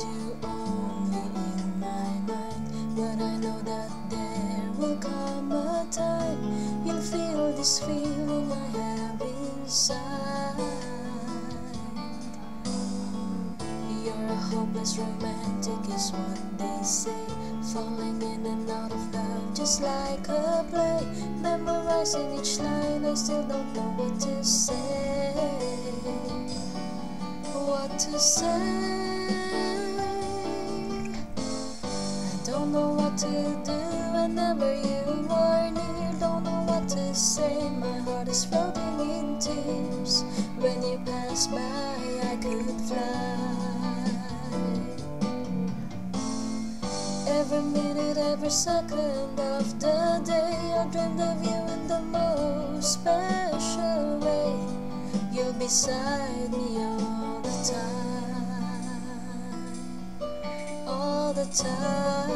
you only in my mind, but I know that there will come a time you'll feel this feeling I have inside. You're a hopeless romantic, is what they say. Falling in and out of love, just like a play. Memorizing each line, I still don't know what to say. What to say? Don't know what to do whenever you are near. Don't know what to say. My heart is floating in tears. When you pass by, I could fly. Every minute, every second of the day, I dreamed of you in the most special way. You're beside me all the time, the time.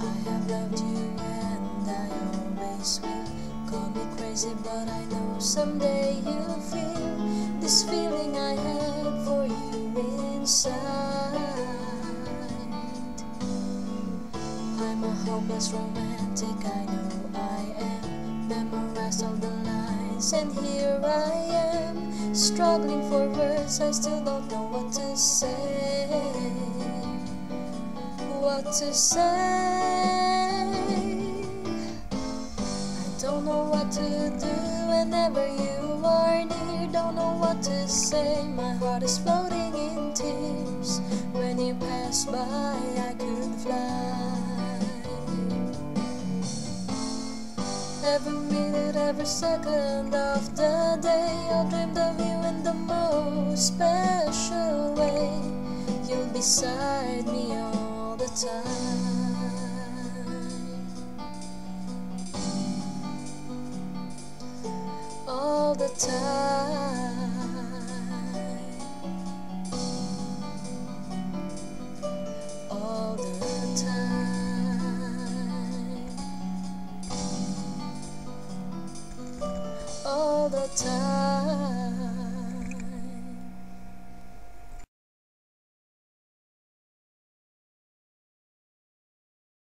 I have loved you and I always will. Call me crazy, but I know someday you'll feel this feeling I had for you inside. I'm a hopeless romantic, I know I am. Memorized all the lines, and here I am. Struggling for words, I still don't know what to say. What to say? I don't know what to do whenever you are near. Don't know what to say. My heart is floating in tears. When you pass by, I could fly. Every minute, every second of the day, I dreamed of you in the most special way. You're beside me time. All the time. All the time. All the time.